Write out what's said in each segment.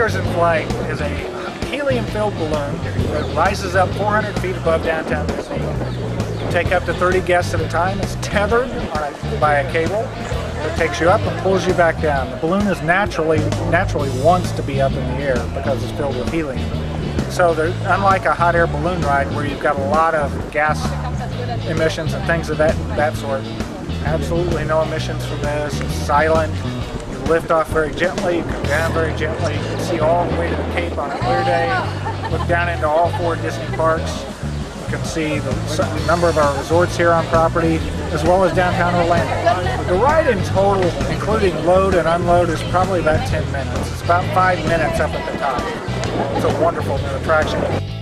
Characters in Flight is a helium-filled balloon that rises up 400 feet above downtown Disney. Take up to 30 guests at a time. It's tethered a, by a cable that takes you up and pulls you back down. The balloon is naturally naturally wants to be up in the air because it's filled with helium. So unlike a hot air balloon ride where you've got a lot of gas emissions and things of that that sort, absolutely no emissions from this. It's silent lift off very gently, you come down very gently. You can see all the way to the Cape on a clear day. Look down into all four Disney parks. You can see the number of our resorts here on property, as well as downtown Orlando. The ride in total, including load and unload, is probably about 10 minutes. It's about five minutes up at the top. It's a wonderful attraction.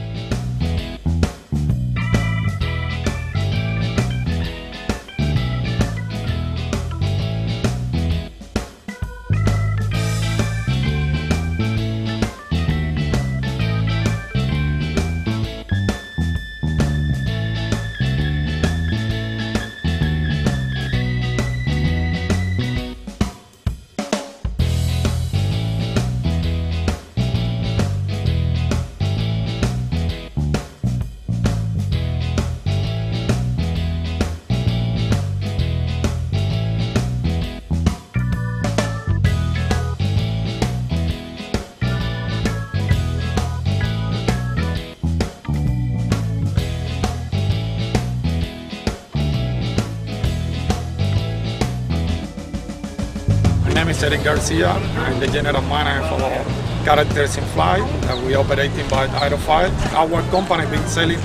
Erik Garcia. I'm the general manager for Characters in Flight that we operating by Aerophile. Our company been selling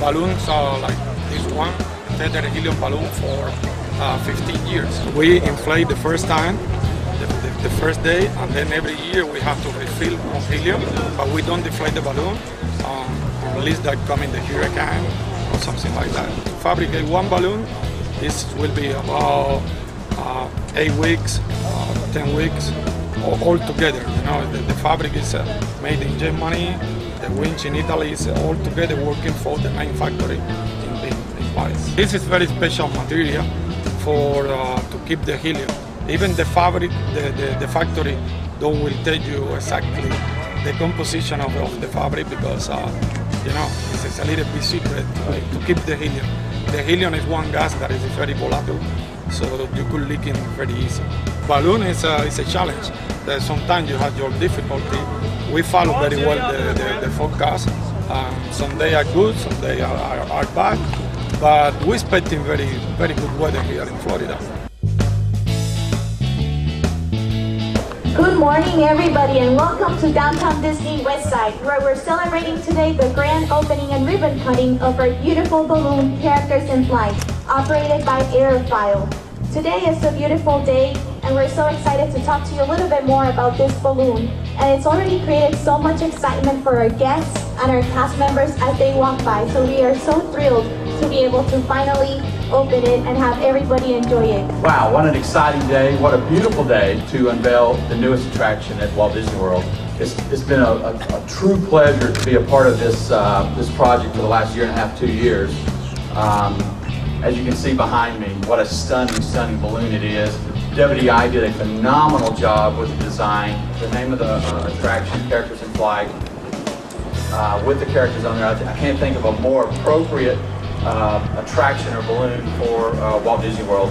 balloons uh, like this one, tethered helium balloon for uh, 15 years. We inflate the first time, the, the, the, first day, and then every year we have to refill on helium, but we don't deflate the balloon um, unless that come in the hurricane or something like that. To fabricate one balloon, this will be about uh, eight weeks, uh, 10 weeks, all, together. You know, the, the fabric is uh, made in Germany, the winch in Italy is all together working for the main factory in, in, in Paris. This is very special material for uh, to keep the helium. Even the fabric, the, the, the factory, don't will tell you exactly the composition of, of the fabric because uh, you know it's a little bit secret to keep the helium. The helium is one gas that is very volatile so you could leak in very easy. Balloon is a, is a challenge. That sometimes you have your difficulty. We follow very well the, the, the forecast. Um, some days are good, some days are, are, are bad, but we're expecting very, very good weather here in Florida. Good morning, everybody, and welcome to Downtown Disney Westside, where we're celebrating today the grand opening and ribbon cutting of our beautiful balloon Characters in Flight, operated by Aerophile. Today is a beautiful day, and we're so excited to talk to you a little bit more about this balloon. And it's already created so much excitement for our guests and our cast members as they walk by, so we are so thrilled to be able to finally open it and have everybody enjoy it. Wow, what an exciting day. What a beautiful day to unveil the newest attraction at Walt Disney World. It's, it's been a, a, a true pleasure to be a part of this, uh, this project for the last year and a half, two years. Um, as you can see behind me, what a stunning, stunning balloon it is. WDI did a phenomenal job with the design. The name of the uh, attraction, Characters in Flight, uh, with the characters on there. I, I can't think of a more appropriate uh, attraction or balloon for uh, Walt Disney World.